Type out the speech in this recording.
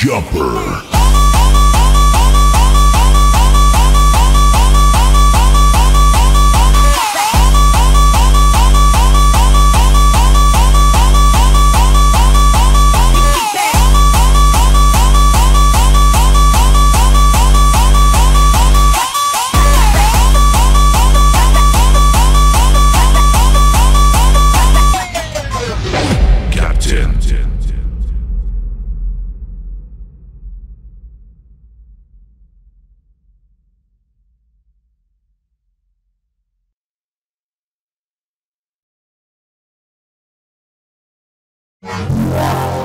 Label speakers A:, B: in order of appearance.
A: Jumper. Yeah.